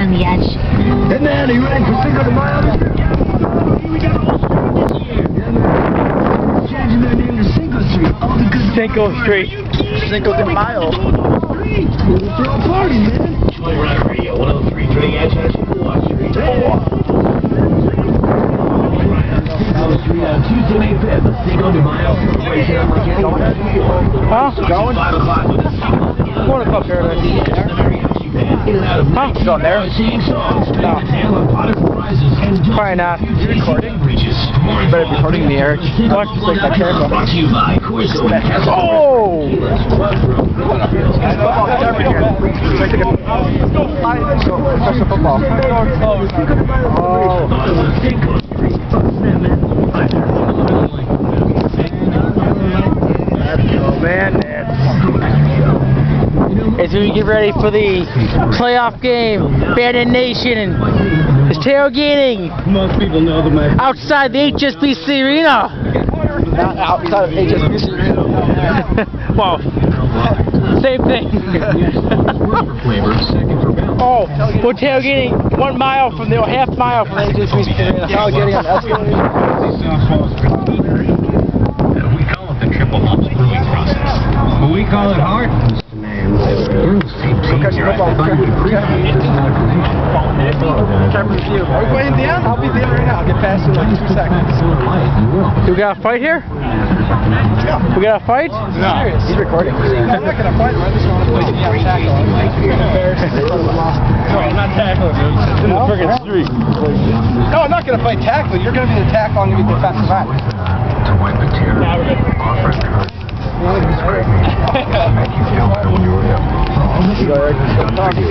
on the edge. Hey man, are you ready for Cinco de Mayo? We got all this year. Yeah, man. Changing their name to Cinco Street. All because Cinco Street. Cinco de Mayo. Street. Throw a party, man. Joy Rock Radio, 103.3 Edge, Watch Street. Street on Tuesday, May 5th, Cinco de Mayo celebration unlike any other before. Huh? Going? 5 o'clock with a single Going to Club Paradise. In and out of Huh? minutes, Going there? singing songs, turning No. the tale of pot of prizes, and Probably not. You recording? More better be recording me, Eric. What? Like that camera. Brought to you by Coors Soda. Oh! Football. Oh as we get ready for the playoff game, Bandit Nation is tailgating Most people know the man. outside the HSBC Arena. Not outside of HSBC. Arena. well, same thing. flavor, second for balance. oh, we're tailgating one mile from the half mile from the HSBC Arena. Tailgating on escalators. We call it the triple hops brewing process. But we call it hard. Are we playing Dan? I'll be Dan right now. I'll get past you in like two seconds. We got a fight here? We got a fight? No. He's recording. I'm not gonna fight. I just to play the tackle. No, I'm not tackling in the friggin' street. No, I'm not gonna fight tackle. You're gonna be the tackle. I'm gonna be defensive end. To wipe a tear Make